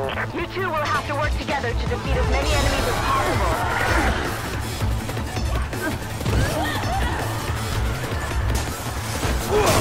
You two will have to work together to defeat as many enemies as possible.